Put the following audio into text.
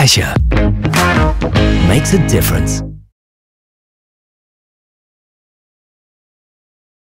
Azure makes a difference.